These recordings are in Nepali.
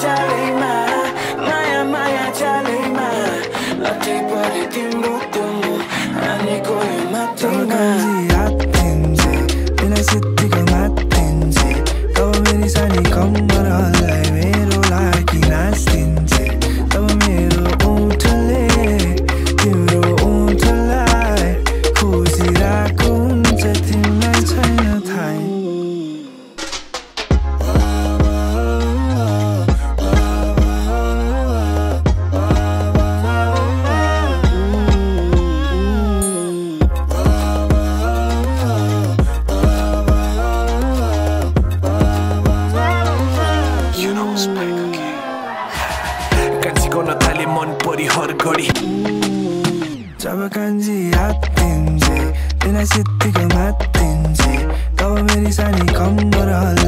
Charlie, ma, Maya, Maya, Charlie, ma, la tipa de Timbuktu. हर घडी। जब कान्छी आत्तिन्छे बिना सिद्धिको मात्तिन्छे तब मेरी सानी कम्मरहरूलाई मेरो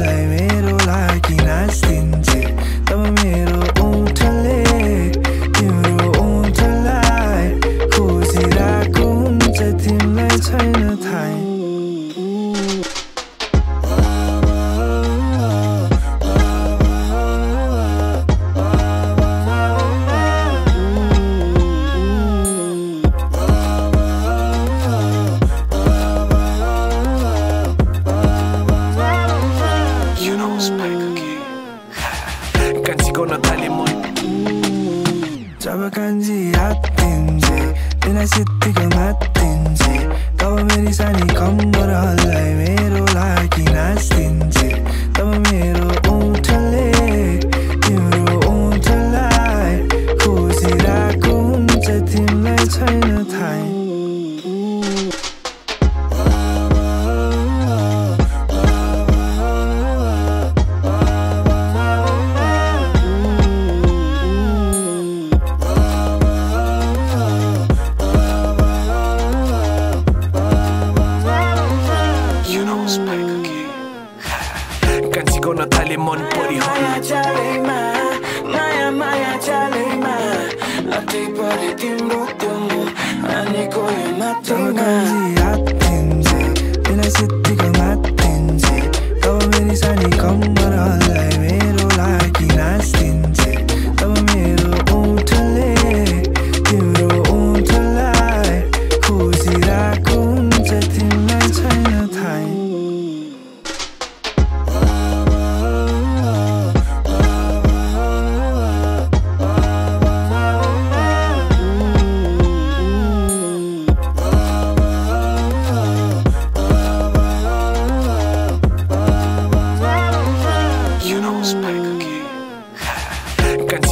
Know it's back again कान्छी जब कान्छी आत्तिन्छे बिना सिद्धिको मात्तिन्छे तब मेरी सानी कम्मरहरूलाई मेरो परि Chalima Maya Maya Chalima Lati pari timbro tumbo Ani koyo जब matima कान्छी आत्तिन्छे बिना सिद्धिको तब मेरी सानी कम्मरहरूलाई मेरो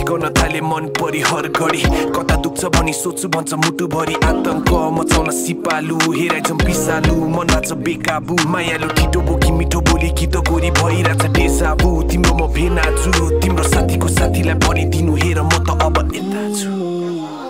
गर्न थाले मन परि हर घडी कता दुख्छ भनी सोच्छु भन्छ मुटुभरि आतङ्क। मचाउन सिपालु हेराइछम पिसालु। मन लाग्छ बेकाबु मायालु ठिटो बोकी मिठो बोली गीत गोरी भइरहेछ डेसाबु तिम्रो म भेना छु तिम्रो साथीको साथीलाई भनिदिनु हेर म त अब यता छु।